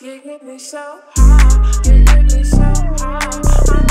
You get me so high, you get me so high.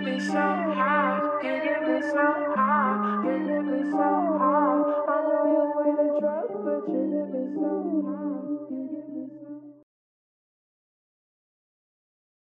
me so hard. You give me so hard?